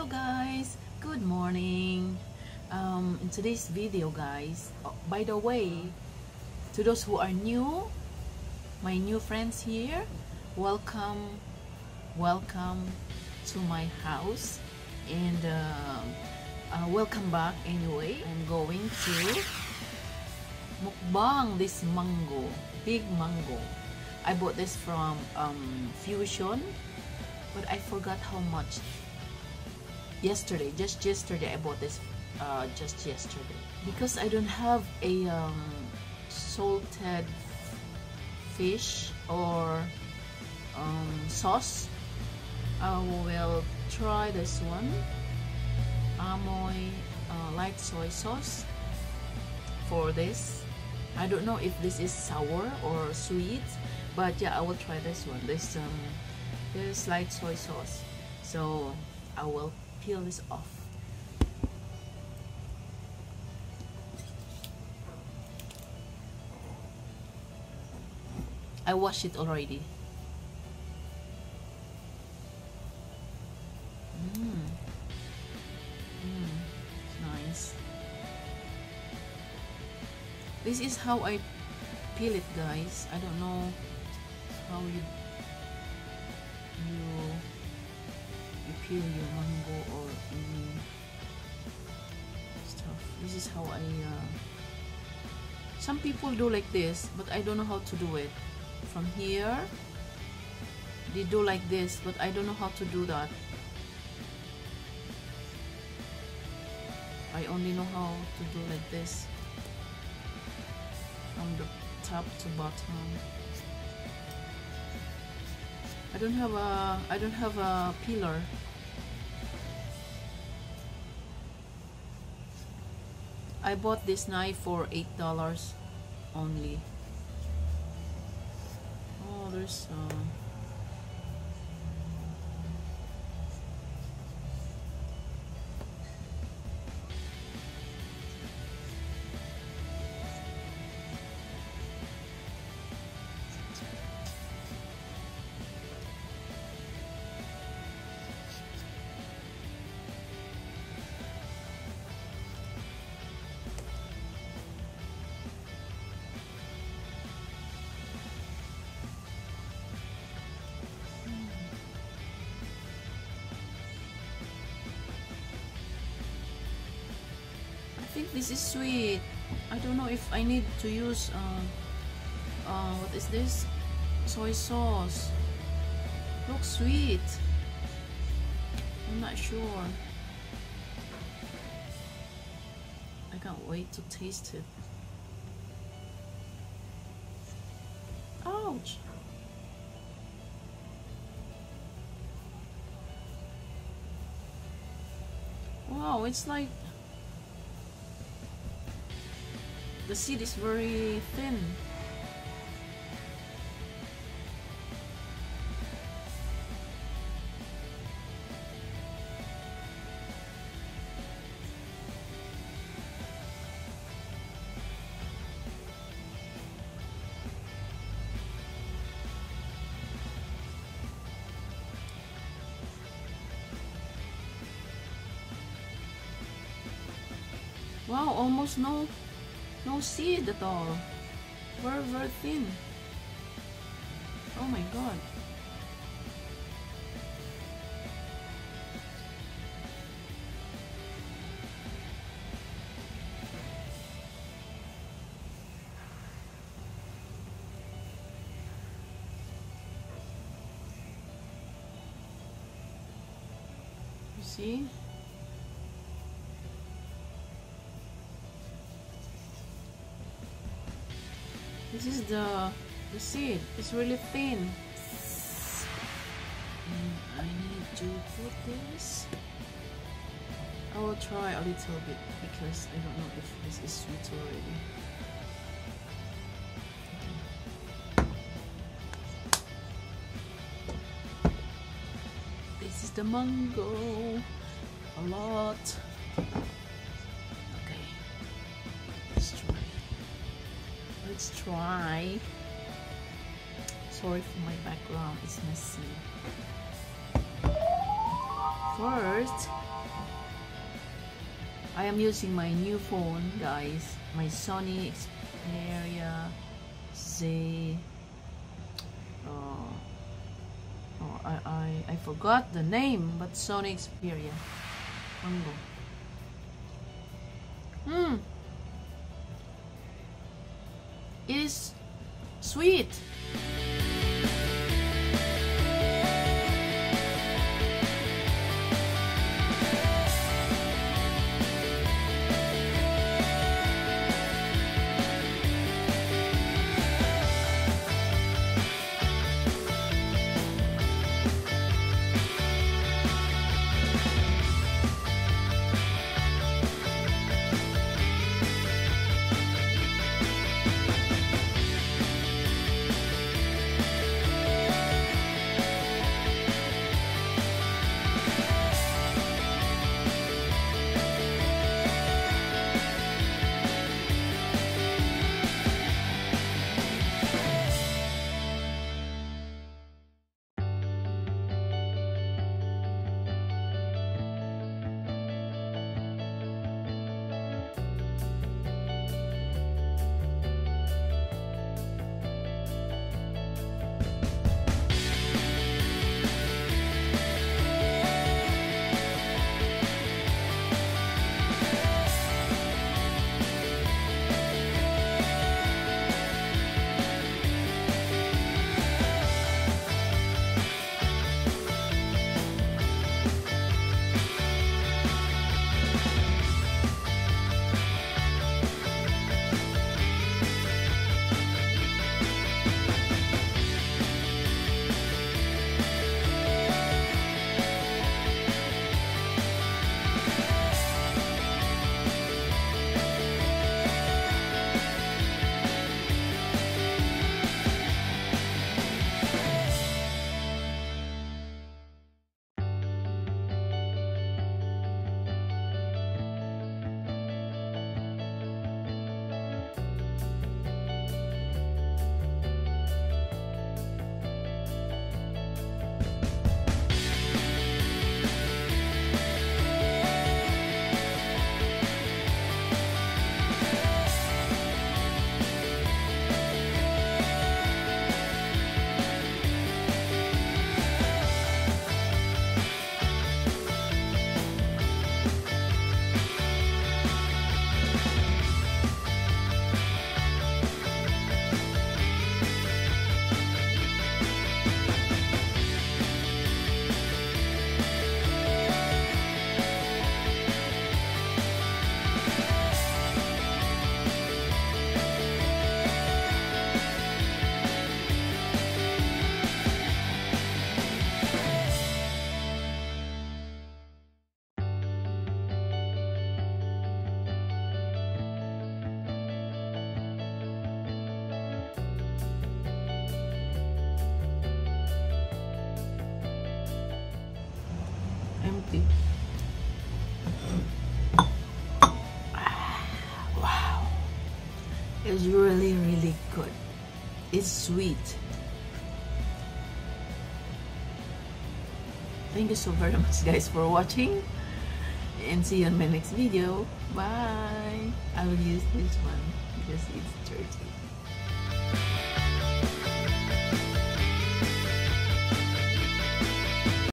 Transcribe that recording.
Hello guys, good morning. Um, in today's video guys, oh, by the way, to those who are new, my new friends here, welcome, welcome to my house and uh, uh, welcome back anyway. I'm going to mukbang this mango, big mango. I bought this from um, Fusion, but I forgot how much. Yesterday, just yesterday, I bought this. Uh, just yesterday because I don't have a um, salted fish or um, sauce. I will try this one. Amoy uh, light soy sauce for this. I don't know if this is sour or sweet, but yeah, I will try this one. This um, this light soy sauce. So I will peel this off. I washed it already. Mm. Mm, nice. This is how I peel it, guys. I don't know how you you peel your mango or any stuff. This is how I. Uh, some people do like this, but I don't know how to do it. From here, they do like this, but I don't know how to do that. I only know how to do like this from the top to bottom I don't have a I don't have a pillar. I bought this knife for eight dollars only. Oh there's uh, think this is sweet. I don't know if I need to use uh, uh, what is this? Soy sauce. Looks sweet. I'm not sure. I can't wait to taste it. Ouch! Wow, it's like the seed is very thin. Wow, almost no no seed at all. Very, very thin. Oh my god. You see? This is the the seed. It's really thin. And I need to put this. I will try a little bit because I don't know if this is sweet already. This is the mango. Try. Sorry for my background, it's messy. First, I am using my new phone guys my Sony Xperia Z uh, oh, I, I, I forgot the name but Sony Xperia Mango is sweet Wow. It's really, really good. It's sweet. Thank you so very much guys for watching and see you on my next video. Bye. I will use this one because it's dirty.